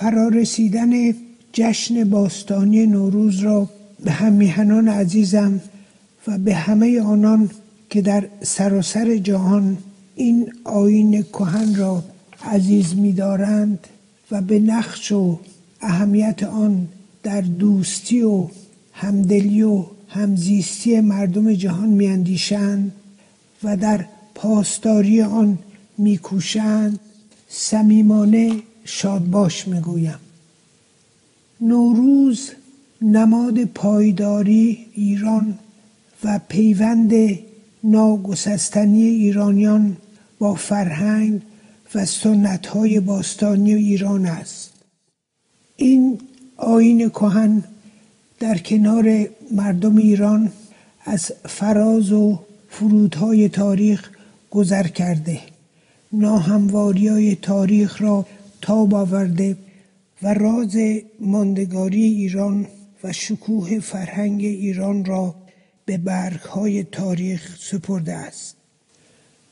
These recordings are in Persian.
فرارسیدن جشن باستانی نوروز را به همیهنان عزیزم و به همه آنان که در سراسر جهان این آین کهن را عزیز می‌دارند و به نقش و اهمیت آن در دوستی و همدلی و همزیستی مردم جهان میاندیشند و در پاسداری آن میکوشند صمیمانه شادباش می‌گویم. نوروز نماد پایداری ایران و پیوند ناگسستنی ایرانیان با فرهنگ و سنت های باستانی ایران است. این آین کهن در کنار مردم ایران از فراز و فرودهای تاریخ گذر کرده. ناهمواری های تاریخ را تاب آورده و راز ماندگاری ایران و شکوه فرهنگ ایران را به برگ های تاریخ سپرده است.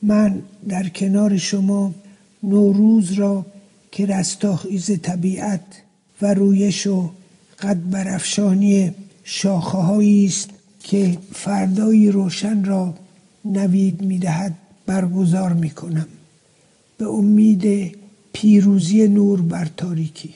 من در کنار شما نوروز را که رستاخیز طبیعت و رویش و قد برافشانی شاخه است که فردایی روشن را نوید می‌دهد برگزار می‌کنم. به امید پیروزی نور بر تاریکی.